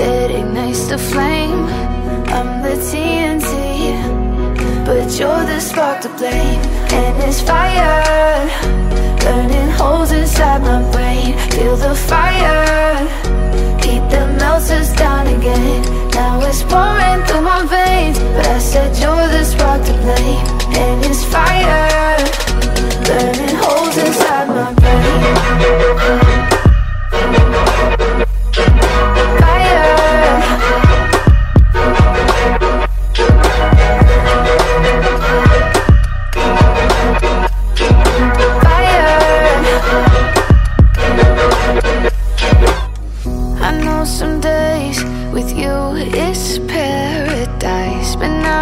ignites the flame. I'm the TNT, but you're the spark to blame. And it's fire, burning holes inside my brain. Feel the fire, heat that melts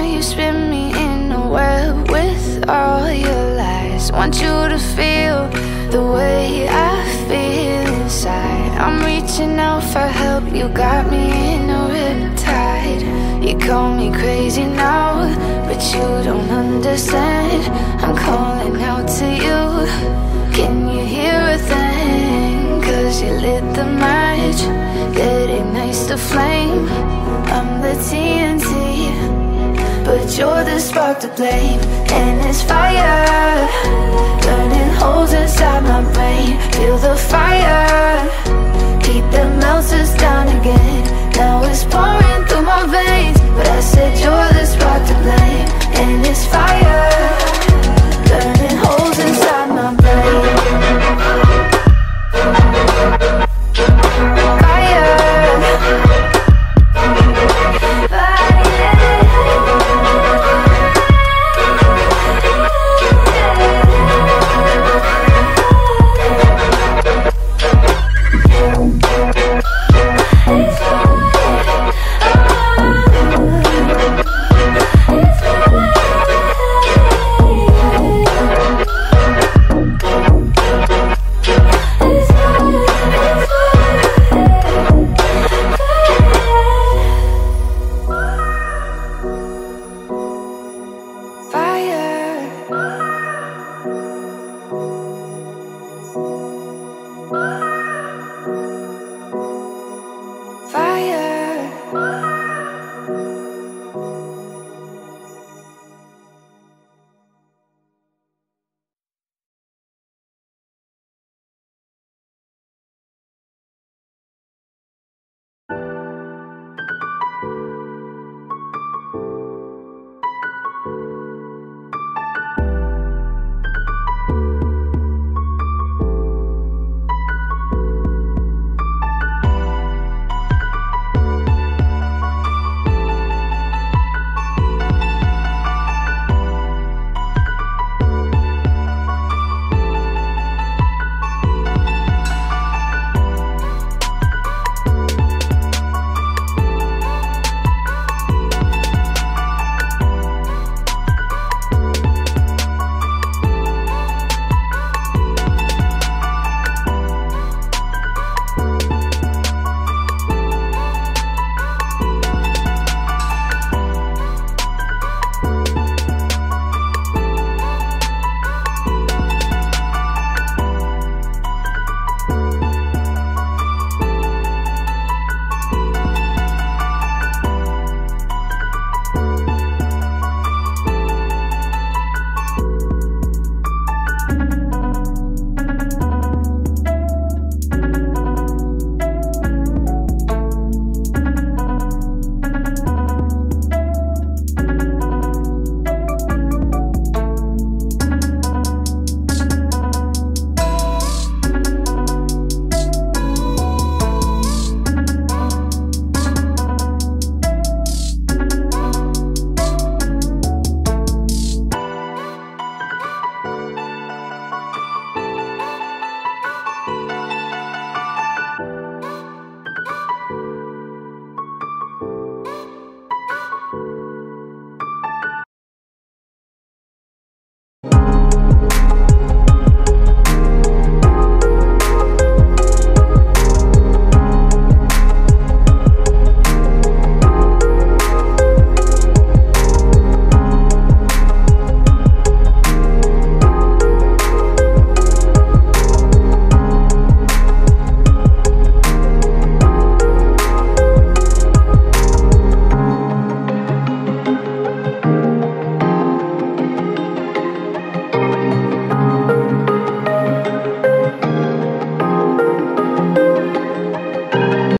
now you spin me in a web with all your lies. Want you to feel the way I feel inside. I'm reaching out for help, you got me in a riptide. You call me crazy now, but you don't understand. I'm calling out to you. Can you hear a thing? Cause you lit the match that ignites the flame. I'm the TNT, but you're the spark to blame. And it's fire,